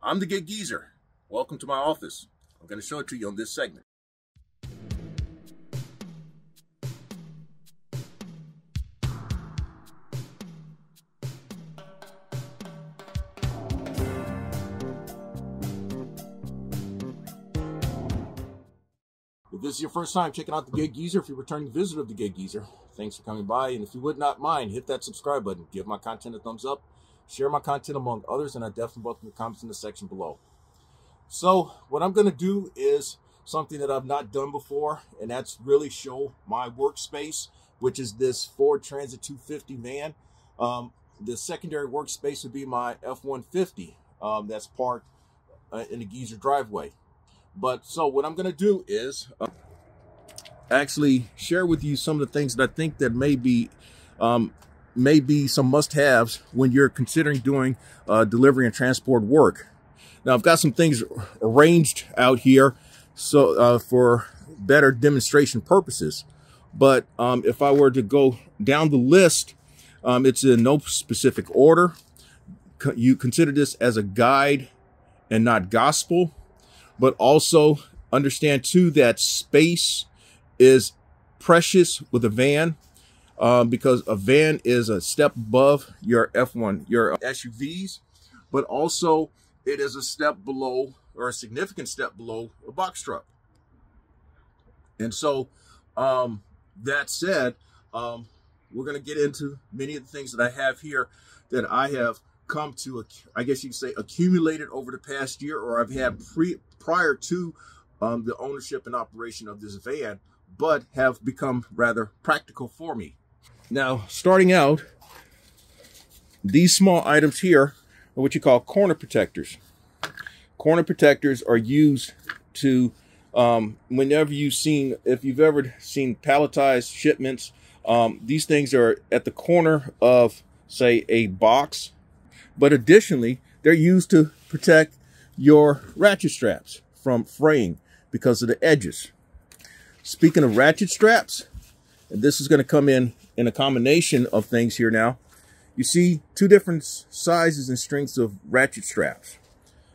I'm the Gig Geezer. Welcome to my office. I'm going to show it to you on this segment. If this is your first time checking out the Gig Geezer, if you're a returning visitor of the Gig Geezer, thanks for coming by. And if you would not mind, hit that subscribe button, give my content a thumbs up, share my content among others, and I definitely welcome your comments in the section below. So what I'm going to do is something that I've not done before, and that's really show my workspace, which is this Ford Transit 250 van. Um, the secondary workspace would be my F-150 um, that's parked uh, in the Geezer driveway. But so what I'm going to do is uh, actually share with you some of the things that I think that may be um, may be some must-haves when you're considering doing uh, delivery and transport work. Now I've got some things arranged out here so uh, for better demonstration purposes. But um, if I were to go down the list, um, it's in no specific order. You consider this as a guide and not gospel, but also understand too that space is precious with a van um, because a van is a step above your F1, your SUVs, but also it is a step below or a significant step below a box truck. And so, um, that said, um, we're going to get into many of the things that I have here that I have come to, I guess you could say, accumulated over the past year, or I've had pre prior to um, the ownership and operation of this van, but have become rather practical for me. Now, starting out, these small items here are what you call corner protectors. Corner protectors are used to, um, whenever you've seen, if you've ever seen palletized shipments, um, these things are at the corner of, say, a box. But additionally, they're used to protect your ratchet straps from fraying because of the edges. Speaking of ratchet straps, and this is going to come in in a combination of things here now. You see two different sizes and strengths of ratchet straps.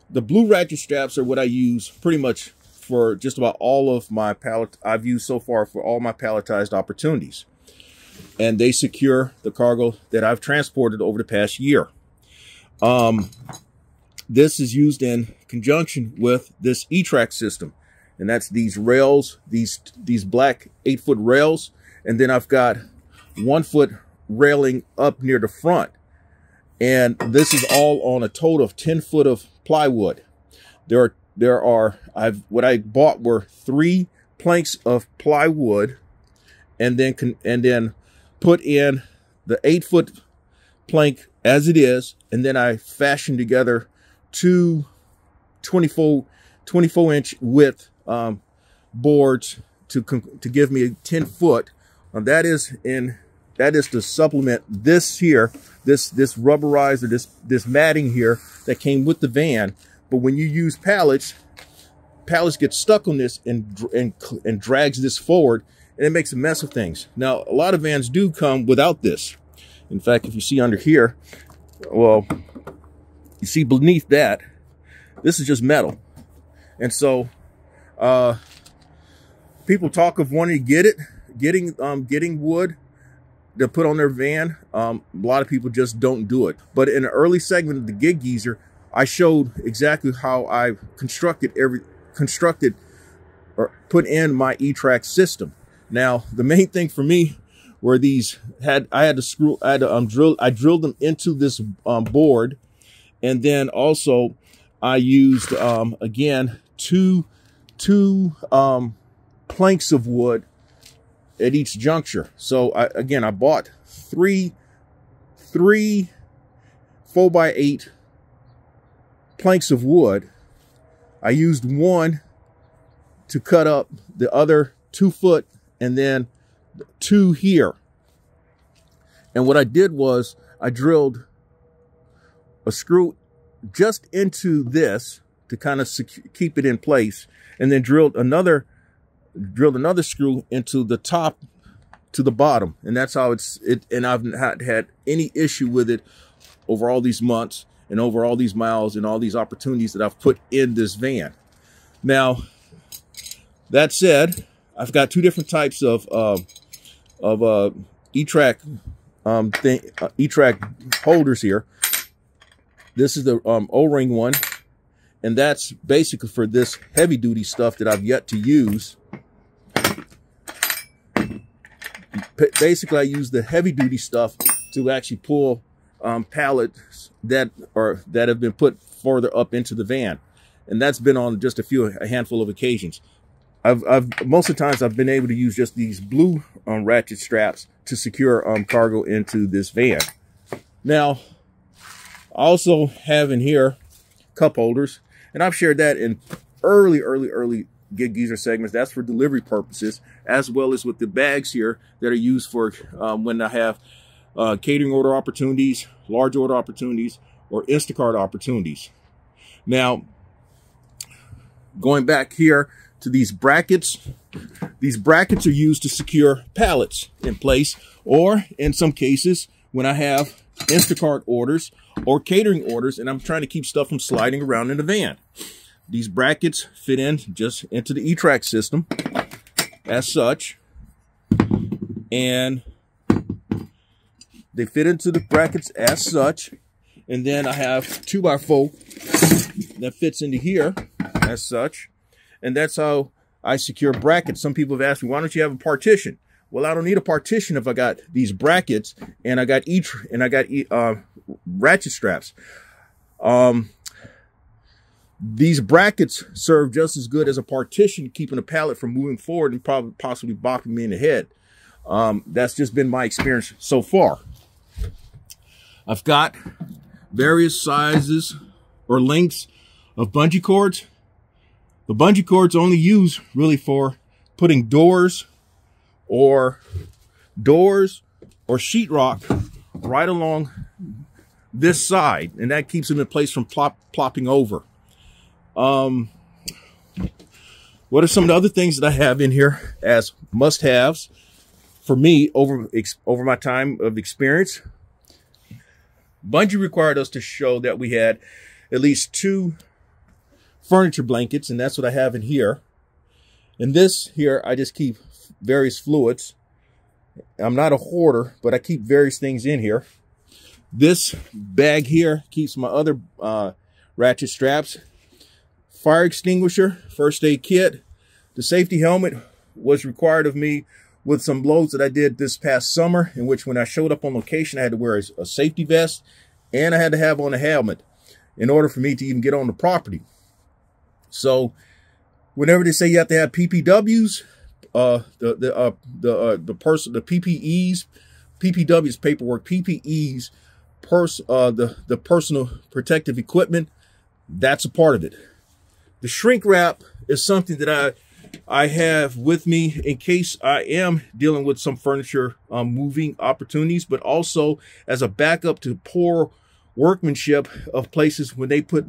The blue ratchet straps are what I use pretty much for just about all of my pallet I've used so far for all my palletized opportunities. And they secure the cargo that I've transported over the past year. Um, this is used in conjunction with this E-Track system. And that's these rails, these, these black eight foot rails. And then I've got one foot railing up near the front. And this is all on a total of 10 foot of plywood. There are, there are, I've, what I bought were three planks of plywood and then, and then put in the eight foot plank as it is. And then I fashioned together two 24, 24 inch width, um, boards to, to give me a 10 foot. That is in that is to supplement this here, this this rubberizer, this this matting here that came with the van. But when you use pallets, pallets get stuck on this and and and drags this forward, and it makes a mess of things. Now, a lot of vans do come without this. In fact, if you see under here, well, you see beneath that, this is just metal, and so uh, people talk of wanting to get it, getting um, getting wood to put on their van. Um, a lot of people just don't do it. But in an early segment of the Gig Geezer, I showed exactly how I constructed every constructed or put in my E-Track system. Now, the main thing for me were these had I had to screw I had to um, drill I drilled them into this um, board, and then also I used um, again two two um, planks of wood at each juncture. So I, again, I bought three, three four by eight planks of wood. I used one to cut up the other two foot and then two here. And what I did was I drilled a screw just into this to kind of keep it in place and then drilled another drilled another screw into the top to the bottom. And that's how it's, it, and I've not had any issue with it over all these months. and over all these miles and all these opportunities that I've put in this van. Now, that said, I've got two different types of uh, of uh, E-Track um, thing, uh, E-Track holders here. This is the um, O-ring one, and that's basically for this heavy duty stuff that I've yet to use. Basically, I use the heavy duty stuff to actually pull um, pallets that are that have been put further up into the van, and that's been on just a few a handful of occasions. I've, I've most of the times I've been able to use just these blue um, ratchet straps to secure um, cargo into this van. Now, I also have in here cup holders, and I've shared that in early, early, early Gig Geezer segments. That's for delivery purposes, as well as with the bags here that are used for um, when I have uh, catering order opportunities, large order opportunities, or Instacart opportunities. Now, going back here to these brackets. These brackets are used to secure pallets in place, or in some cases, when I have Instacart orders or catering orders, and I'm trying to keep stuff from sliding around in the van. These brackets fit in just into the E-Track system as such. And they fit into the brackets as such. And then I have two by four that fits into here as such. And that's how I secure brackets. Some people have asked me, why don't you have a partition? Well, I don't need a partition if I got these brackets and I got each and I got uh, ratchet straps. Um, these brackets serve just as good as a partition, keeping a pallet from moving forward and probably possibly bopping me in the head. Um, that's just been my experience so far. I've got various sizes or lengths of bungee cords the bungee cord's only used really for putting doors or doors or sheetrock right along this side, and that keeps them in place from plop, plopping over. Um, what are some of the other things that I have in here as must-haves for me over over my time of experience? Bungii required us to show that we had at least two furniture blankets, and that's what I have in here. And this here, I just keep various fluids. I'm not a hoarder, but I keep various things in here. This bag here keeps my other uh, ratchet straps. Fire extinguisher, first aid kit. The safety helmet was required of me with some blows that I did this past summer, in which when I showed up on location, I had to wear a safety vest and I had to have on a helmet in order for me to even get on the property. So whenever they say you have to have PPWs, uh, the the uh, the uh, the person the PPEs, PPWs paperwork, PPEs, pers uh, the the personal protective equipment, that's a part of it. The shrink wrap is something that I I have with me in case I am dealing with some furniture um, moving opportunities, but also as a backup to poor workmanship of places when they put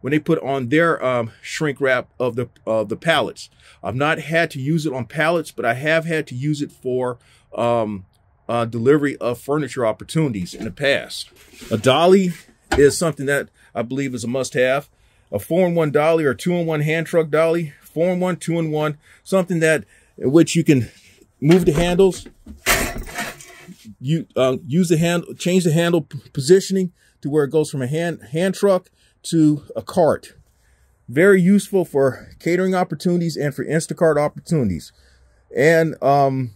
when they put on their um, shrink wrap of the of the pallets. I've not had to use it on pallets, but I have had to use it for um, uh, delivery of furniture opportunities in the past. A dolly is something that I believe is a must-have. A four-in-one dolly or two-in-one hand truck dolly, four-in-one, two-in-one, something that in which you can move the handles, you uh, use the hand, change the handle positioning to where it goes from a hand hand truck to a cart. Very useful for catering opportunities and for Instacart opportunities. And um,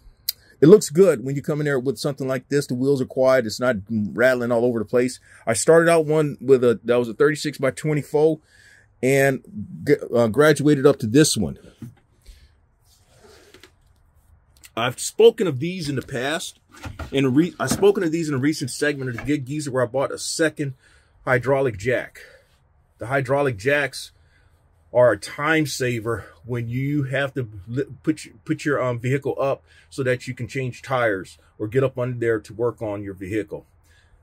it looks good when you come in there with something like this. The wheels are quiet. It's not rattling all over the place. I started out one with a, that was a 36 by 24 and uh, graduated up to this one. I've spoken of these in the past. In re I've spoken of these in a recent segment of the Gig Geezer where I bought a second hydraulic jack. The hydraulic jacks are a time saver when you have to put put your um, vehicle up so that you can change tires or get up under there to work on your vehicle.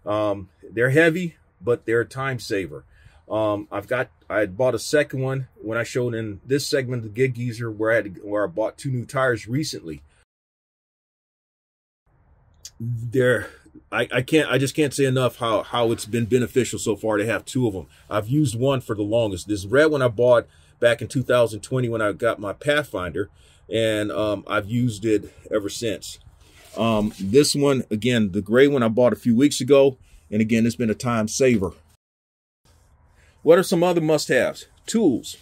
Um, they're heavy, but they're a time saver. Um, I've got, I bought a second one when I showed in this segment the Gig Geezer where I had, where I bought two new tires recently. They're, I, I can't I just can't say enough how how it's been beneficial so far to have two of them. I've used one for the longest. This red one I bought back in 2020 when I got my Pathfinder, and um, I've used it ever since. Um, this one again, the gray one I bought a few weeks ago, and again it's been a time saver. What are some other must-haves? Tools.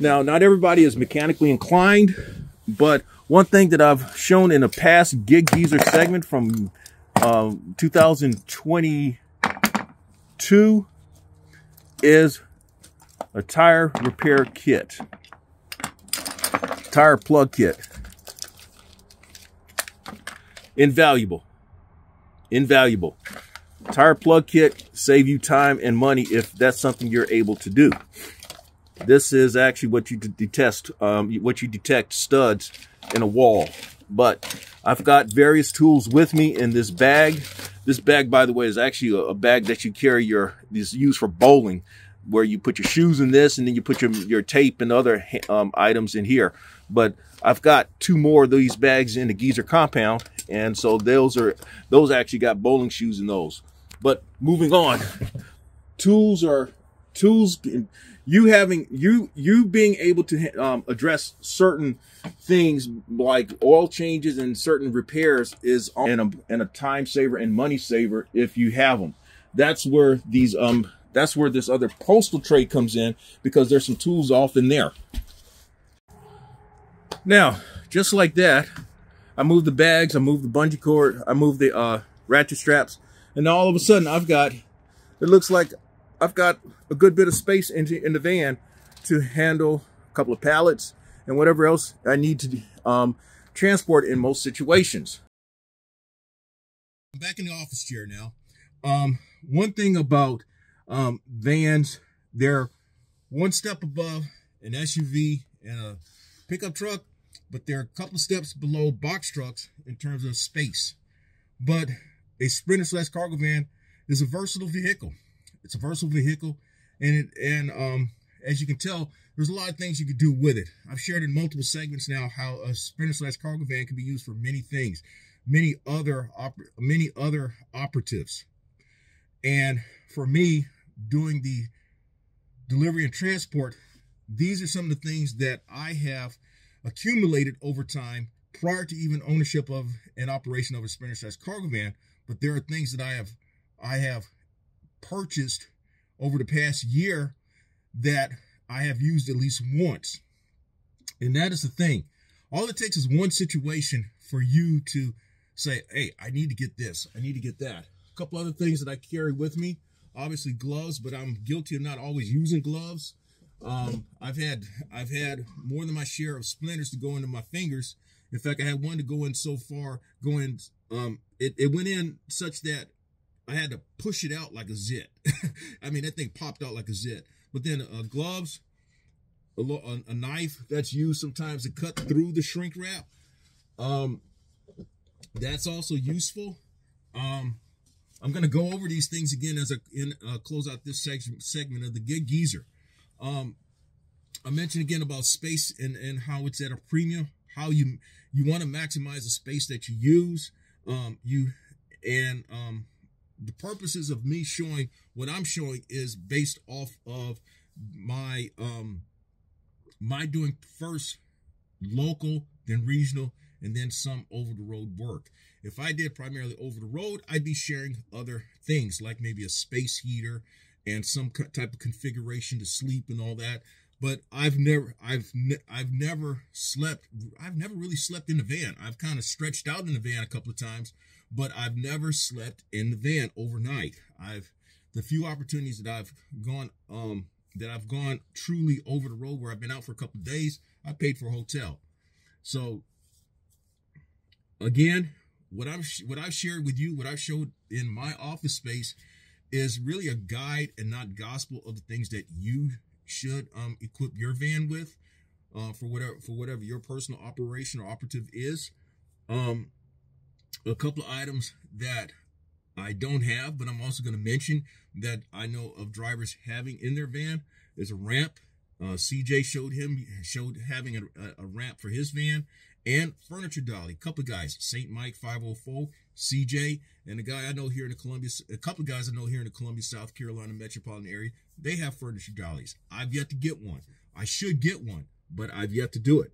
Now, not everybody is mechanically inclined, but one thing that I've shown in a past Gig Geezer segment from um, 2022 is a tire repair kit, tire plug kit. Invaluable. Invaluable. Tire plug kit save you time and money if that's something you're able to do. This is actually what you detect, um, what you detect studs in a wall. But I've got various tools with me in this bag. This bag, by the way, is actually a, bag that you carry your, is used for bowling, where you put your shoes in this and then you put your, your tape and other um, items in here. But I've got two more of these bags in the Geezer compound. And so those are, those actually got bowling shoes in those. But moving on, tools are, tools, you having you you being able to um, address certain things like oil changes and certain repairs is and a, and a time saver and money saver if you have them. That's where these um that's where this other postal tray comes in because there's some tools off in there. Now, just like that, I move the bags, I move the bungee cord, I move the uh, ratchet straps, and all of a sudden I've got, it looks like I've got a good bit of space in, in the van to handle a couple of pallets and whatever else I need to um, transport in most situations. I'm back in the office chair now. Um, one thing about um, vans, they're one step above an SUV and a pickup truck, but they're a couple steps below box trucks in terms of space. But a Sprinter slash cargo van is a versatile vehicle. It's a versatile vehicle, and it, and um, as you can tell, there's a lot of things you could do with it. I've shared in multiple segments now how a Sprinter slash cargo van can be used for many things, many other many other operatives. And for me, doing the delivery and transport, these are some of the things that I have accumulated over time prior to even ownership of an operation of a Sprinter slash cargo van. But there are things that I have I have purchased over the past year that I have used at least once. And that is the thing. All it takes is one situation for you to say, hey, I need to get this. I need to get that. A couple other things that I carry with me. Obviously gloves, but I'm guilty of not always using gloves. Um, I've had I've had more than my share of splinters to go into my fingers. In fact, I had one to go in so far, going um, it, it went in such that I had to push it out like a zit. I mean, that thing popped out like a zit. But then uh, gloves, a, a, knife that's used sometimes to cut through the shrink wrap. Um, that's also useful. Um, I'm going to go over these things again as I in, uh, close out this section, segment of the Gig Geezer. Um, I mentioned again about space and, and how it's at a premium, how you you want to maximize the space that you use. Um, you and um, the purposes of me showing what I'm showing is based off of my um my doing first local, then regional, and then some over the road work. If I did primarily over the road, I'd be sharing other things like maybe a space heater and some type of configuration to sleep and all that. But I've never, I've, ne I've never slept. I've never really slept in the van. I've kind of stretched out in the van a couple of times, but I've never slept in the van overnight. I've the few opportunities that I've gone um that I've gone truly over the road where I've been out for a couple days, I paid for a hotel. So again, what I've what I've shared with you, what I've showed in my office space is really a guide and not gospel of the things that you should um, equip your van with uh, for whatever for whatever your personal operation or operative is. Um, a couple of items that I don't have, but I'm also going to mention that I know of drivers having in their van is a ramp. Uh, CJ showed him showed having a, a, ramp for his van, and Furniture Dolly. A couple of guys, St. Mike 504, CJ, and a guy I know here in the Columbia, a couple of guys I know here in the Columbia, South Carolina metropolitan area. They have Furniture Dollies. I've yet to get one. I should get one, but I've yet to do it.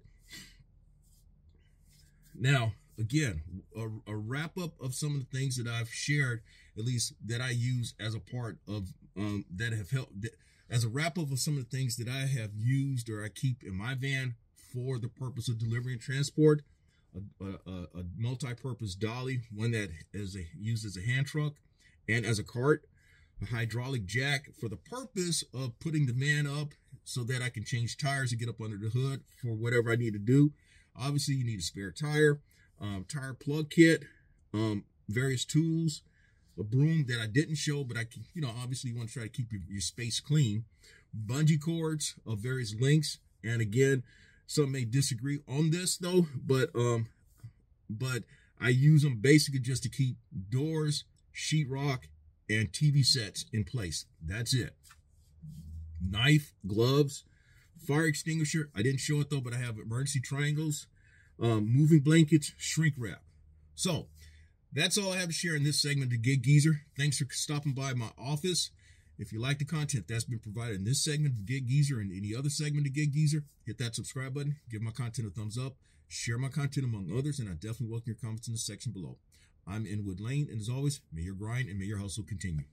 Now, again, a, a, wrap up of some of the things that I've shared, at least that I use as a part of um, that have helped, that, as a wrap up of some of the things that I have used or I keep in my van for the purpose of delivery and transport. A, a, a multi-purpose dolly, one that is a, used as a hand truck and as a cart, a hydraulic jack for the purpose of putting the van up so that I can change tires and get up under the hood for whatever I need to do. Obviously, you need a spare tire, um, tire plug kit, um, various tools, a broom that I didn't show, but I can, you know, obviously you want to try to keep your, your space clean, bungee cords of various lengths, and again, some may disagree on this though, but um, but I use them basically just to keep doors, sheetrock, and TV sets in place. That's it. Knife, gloves, fire extinguisher. I didn't show it though, but I have emergency triangles, um, moving blankets, shrink wrap. So that's all I have to share in this segment of Gig Geezer. Thanks for stopping by my office. If you like the content that's been provided in this segment of Gig Geezer and any other segment of Gig Geezer, hit that subscribe button, give my content a thumbs up, share my content among others, and I definitely welcome your comments in the section below. I'm Inwood Lane, and as always, may your grind and may your hustle continue.